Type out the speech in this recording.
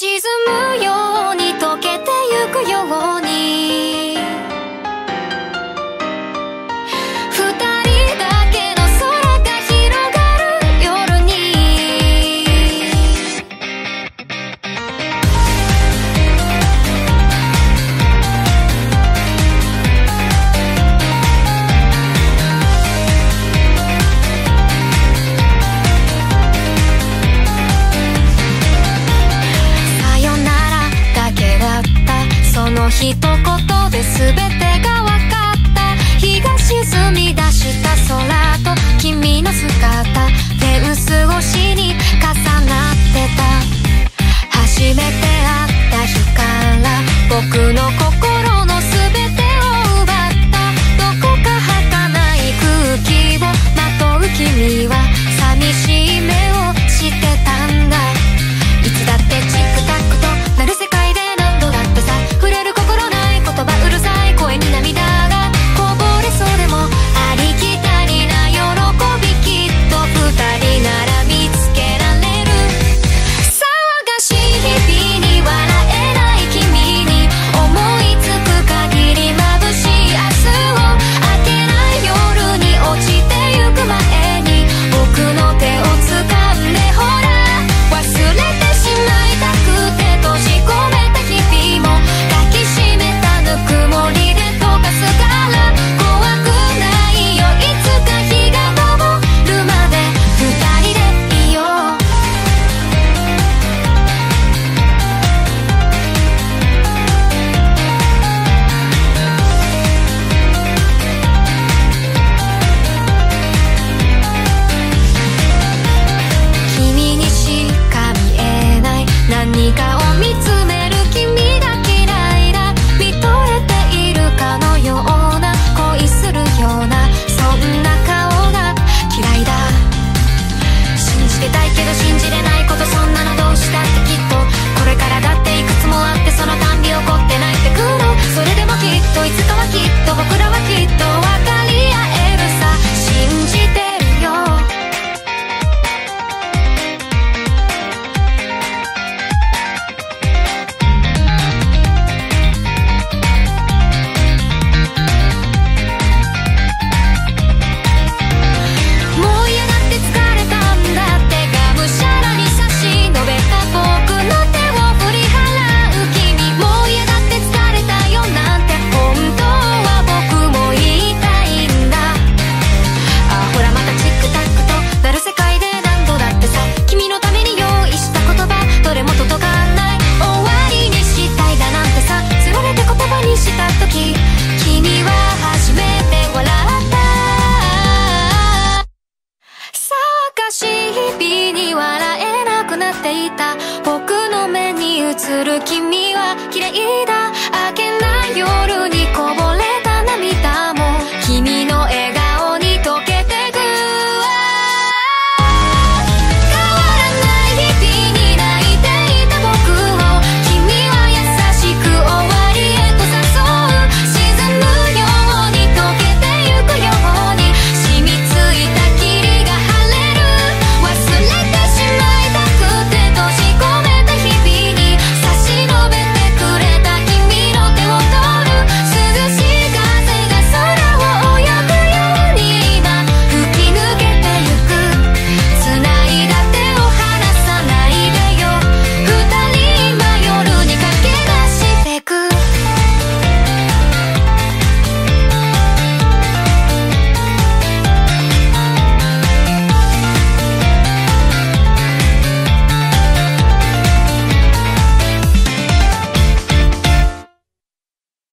She's a 一言で全てが分かった。日が沈み出した空と君の姿。フェンス越しに重なってた。初めて会った日から僕の声た。僕の目に映る君は綺麗だ。明けない夜にこぼれる